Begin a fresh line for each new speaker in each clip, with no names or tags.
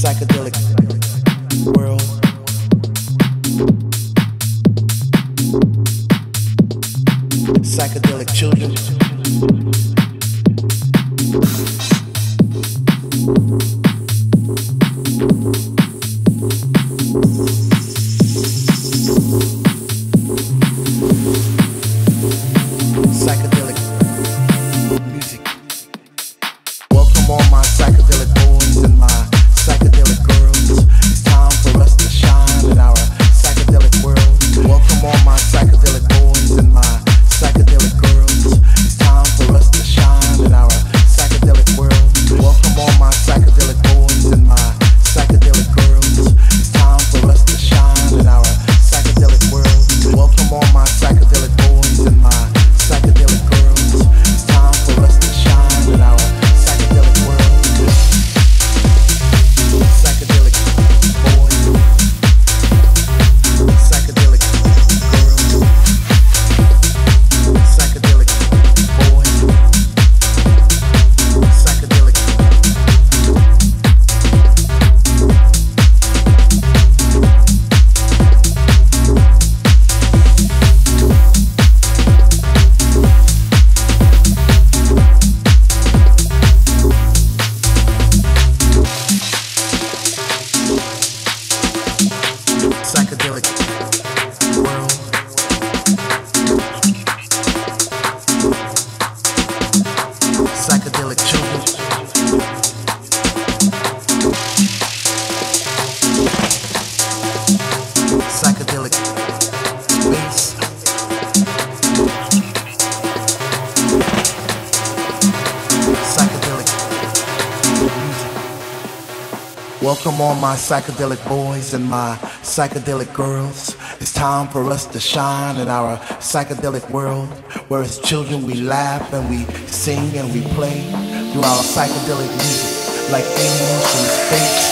psychedelic world. Psychedelic children. psychedelic bass. Psychedelic music. Welcome all my psychedelic boys and my psychedelic girls. It's time for us to shine in our psychedelic world where as children we laugh and we sing and we play through our psychedelic music like aliens from space.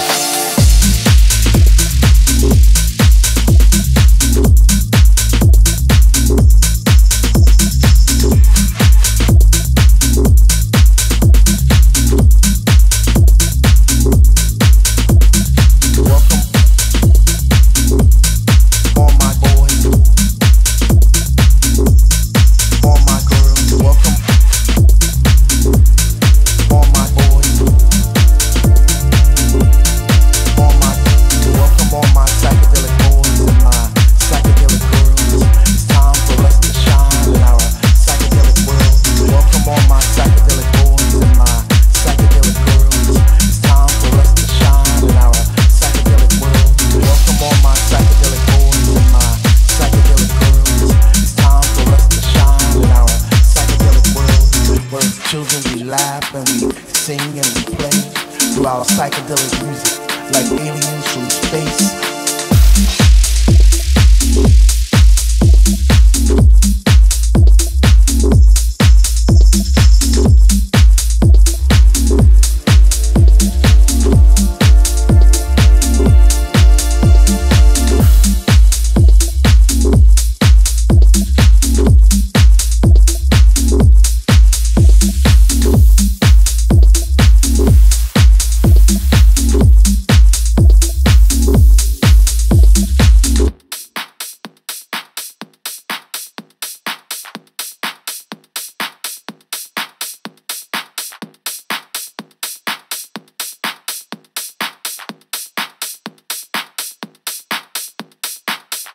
Children, we laugh and we sing and we play to our psychedelic music like aliens from space.